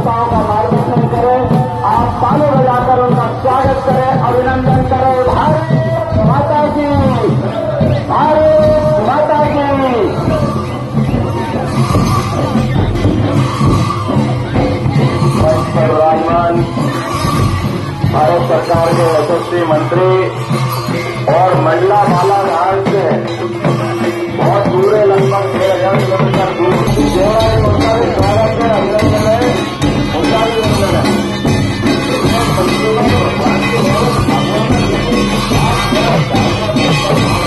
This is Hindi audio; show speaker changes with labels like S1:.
S1: कार्यकर्ताओं का मार्गदर्शन करें आप ताली बजाकर उनका स्वागत करें अभिनंदन करें भारत माता की भारत माता की विराजमान भारत सरकार के यशस्वी मंत्री Oh, my God.